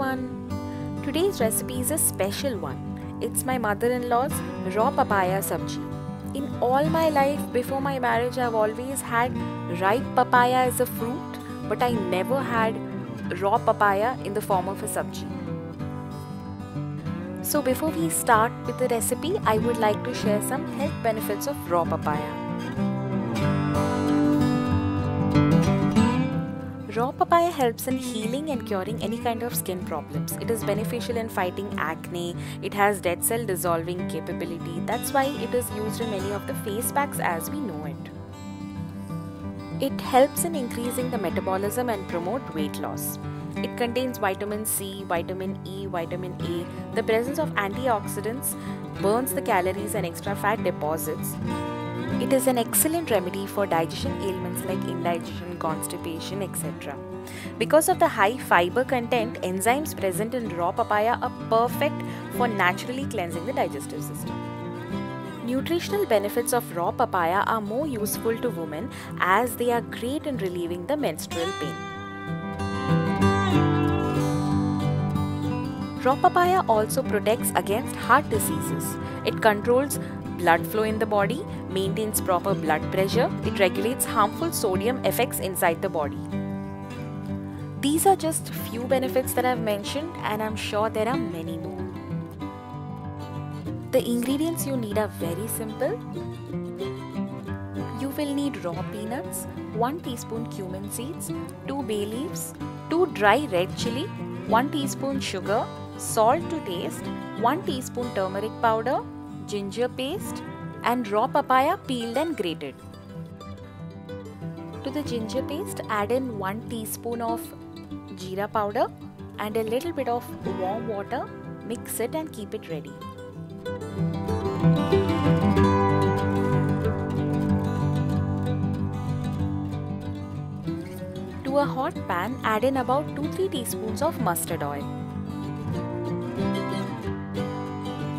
everyone! Today's recipe is a special one. It's my mother in law's raw papaya sabji. In all my life before my marriage, I've always had ripe papaya as a fruit, but I never had raw papaya in the form of a sabji. So, before we start with the recipe, I would like to share some health benefits of raw papaya. Raw papaya helps in healing and curing any kind of skin problems. It is beneficial in fighting acne. It has dead cell dissolving capability. That's why it is used in many of the face packs as we know it. It helps in increasing the metabolism and promote weight loss. It contains vitamin C, vitamin E, vitamin A. The presence of antioxidants burns the calories and extra fat deposits. It is an excellent remedy for digestion ailments like indigestion, constipation, etc. Because of the high fiber content, enzymes present in raw papaya are perfect for naturally cleansing the digestive system. Nutritional benefits of raw papaya are more useful to women as they are great in relieving the menstrual pain. Raw papaya also protects against heart diseases. It controls blood flow in the body, maintains proper blood pressure, it regulates harmful sodium effects inside the body. These are just few benefits that I've mentioned, and I'm sure there are many more. The ingredients you need are very simple. You will need raw peanuts, 1 teaspoon cumin seeds, 2 bay leaves, 2 dry red chili, 1 teaspoon sugar, salt to taste, 1 teaspoon turmeric powder, ginger paste and raw papaya peeled and grated. To the ginger paste add in 1 teaspoon of jeera powder and a little bit of warm water. Mix it and keep it ready. To a hot pan add in about 2-3 teaspoons of mustard oil.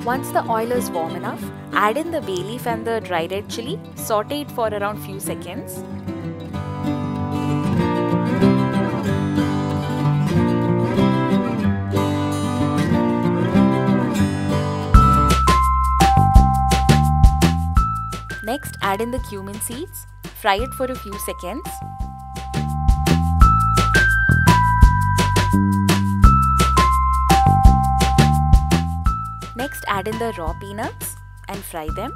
Once the oil is warm enough, add in the bay leaf and the dry red chili, saute it for around few seconds. Next add in the cumin seeds, fry it for a few seconds. Add in the raw peanuts and fry them.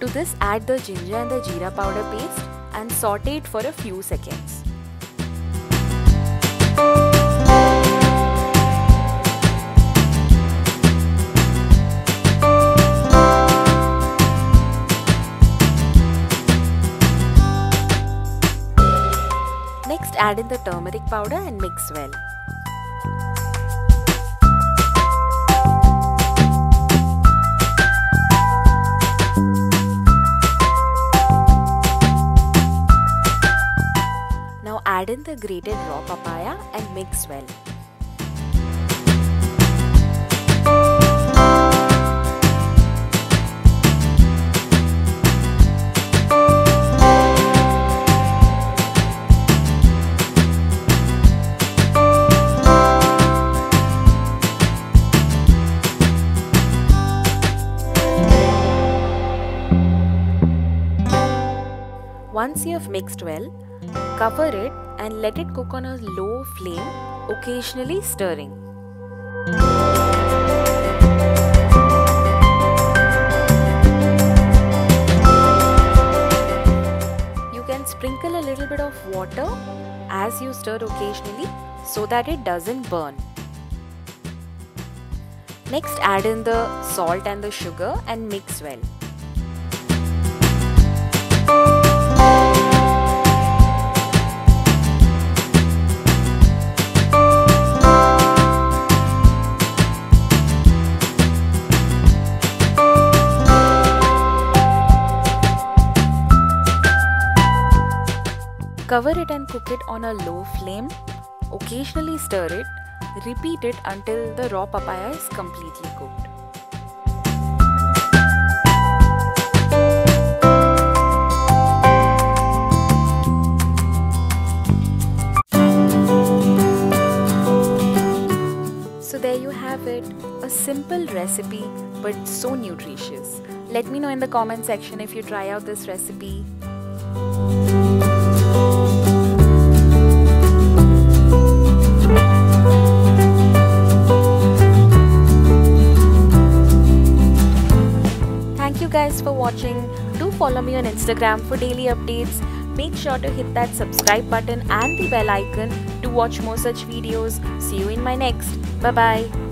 To this add the ginger and the jeera powder paste and saute it for a few seconds. Next add in the turmeric powder and mix well. Now add in the grated raw papaya and mix well. Once you have mixed well, cover it and let it cook on a low flame, occasionally stirring. You can sprinkle a little bit of water as you stir occasionally so that it doesn't burn. Next add in the salt and the sugar and mix well. Cover it and cook it on a low flame. Occasionally stir it Repeat it until the raw papaya is completely cooked. So there you have it, a simple recipe but so nutritious. Let me know in the comment section if you try out this recipe. Watching. Do follow me on Instagram for daily updates. Make sure to hit that subscribe button and the bell icon to watch more such videos. See you in my next. Bye bye.